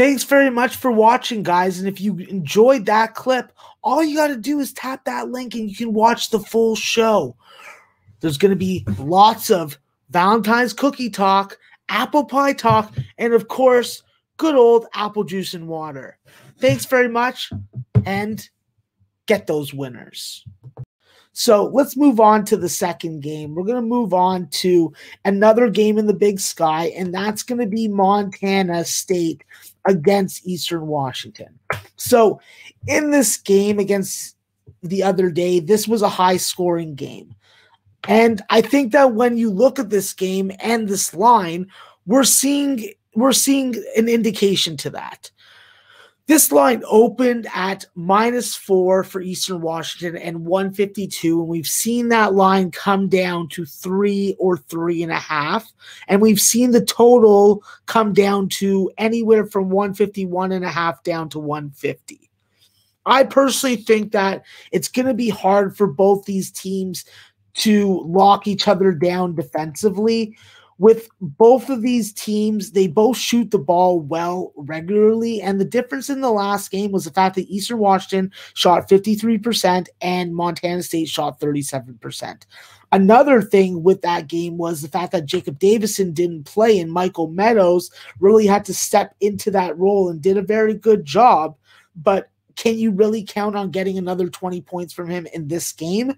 Thanks very much for watching, guys. And if you enjoyed that clip, all you got to do is tap that link and you can watch the full show. There's going to be lots of Valentine's cookie talk, apple pie talk, and of course, good old apple juice and water. Thanks very much and get those winners. So let's move on to the second game. We're going to move on to another game in the big sky, and that's going to be Montana State against Eastern Washington. So in this game against the other day, this was a high scoring game. And I think that when you look at this game and this line, we're seeing we're seeing an indication to that. This line opened at minus four for Eastern Washington and 152. And we've seen that line come down to three or three and a half. And we've seen the total come down to anywhere from 151 and a half down to 150. I personally think that it's going to be hard for both these teams to lock each other down defensively with both of these teams, they both shoot the ball well regularly. And the difference in the last game was the fact that Eastern Washington shot 53% and Montana State shot 37%. Another thing with that game was the fact that Jacob Davison didn't play and Michael Meadows really had to step into that role and did a very good job. But can you really count on getting another 20 points from him in this game?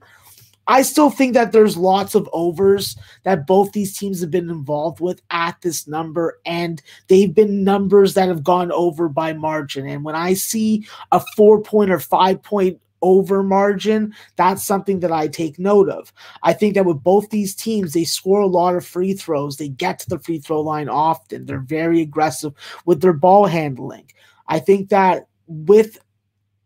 I still think that there's lots of overs that both these teams have been involved with at this number, and they've been numbers that have gone over by margin. And when I see a four point or five point over margin, that's something that I take note of. I think that with both these teams, they score a lot of free throws. They get to the free throw line often. They're very aggressive with their ball handling. I think that with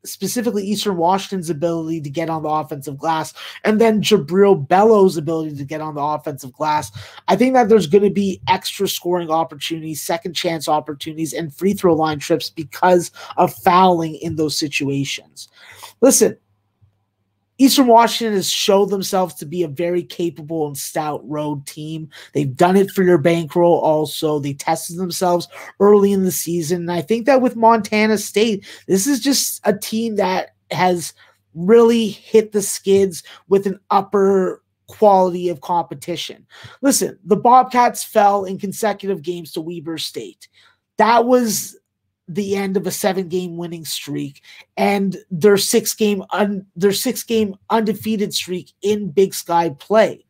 specifically Eastern Washington's ability to get on the offensive glass, and then Jubrile Belo's ability to get on the offensive glass. I think that there's going to be extra scoring opportunities, second chance opportunities, and free throw line trips because of fouling in those situations. Listen, Eastern Washington has showed themselves to be a very capable and stout road team. They've done it for your bankroll also. They tested themselves early in the season. And I think that with Montana State, this is just a team that has really hit the skids with an upper quality of competition. Listen, the Bobcats fell in consecutive games to Weber State. That was the end of a seven game winning streak and their six game un, their six game undefeated streak in Big Sky play.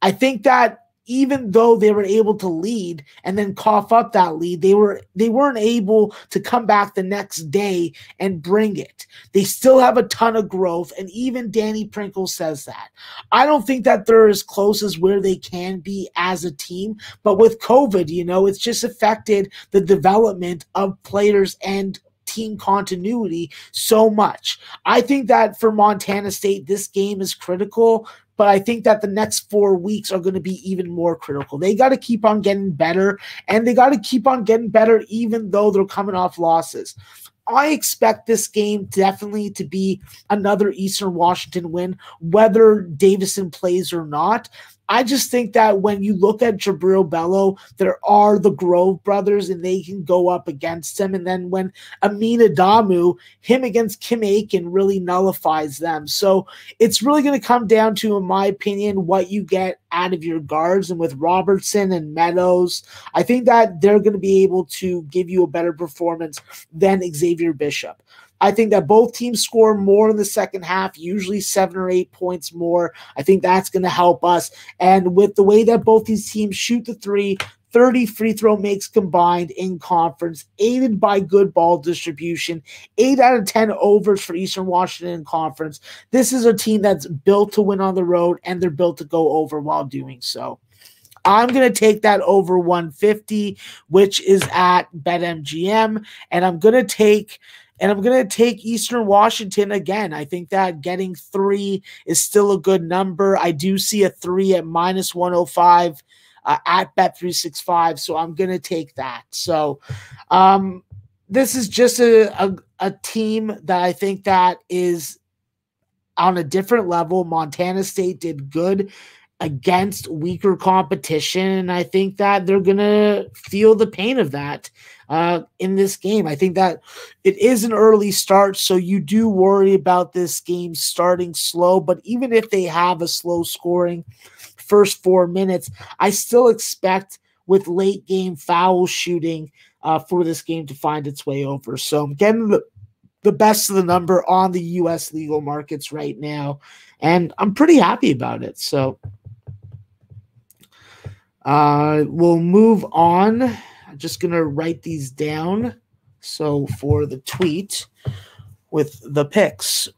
I think that even though they were able to lead and then cough up that lead, they were they weren't able to come back the next day and bring it. They still have a ton of growth, and even Danny Sprinkle says that. I don't think that they're as close as where they can be as a team, but with COVID, you know, it's just affected the development of players and team continuity so much. I think that for Montana State, this game is critical but I think that the next four weeks are going to be even more critical. They got to keep on getting better, and they got to keep on getting better, even though they're coming off losses. I expect this game definitely to be another Eastern Washington win, whether Davison plays or not. I just think that when you look at Jubrile Belo, there are the Grove brothers and they can go up against him. And then when Amin Adamu, him against Kim Aiken really nullifies them. So it's really going to come down to, in my opinion, what you get out of your guards. And with Robertson and Meadows, I think that they're going to be able to give you a better performance than Xavier Bishop. I think that both teams score more in the second half, usually seven or eight points more. I think that's going to help us. And with the way that both these teams shoot the three, 30 free throw makes combined in conference, aided by good ball distribution, eight out of 10 overs for Eastern Washington in conference. This is a team that's built to win on the road and they're built to go over while doing so. I'm going to take that over 150, which is at BetMGM, and I'm going to take and I'm going to take Eastern Washington again. I think that getting three is still a good number. I do see a three at minus 105 uh, at Bet365. So I'm going to take that. So um, this is just a, a, a team that I think that is on a different level. Montana State did good against weaker competition. And I think that they're going to feel the pain of that uh, in this game. I think that it is an early start, so you do worry about this game starting slow. But even if they have a slow scoring first four minutes, I still expect with late game foul shooting uh, for this game to find its way over. So I'm getting the, the best of the number on the U.S. legal markets right now, and I'm pretty happy about it. So uh, we'll move on. I'm just going to write these down. So for the tweet with the picks,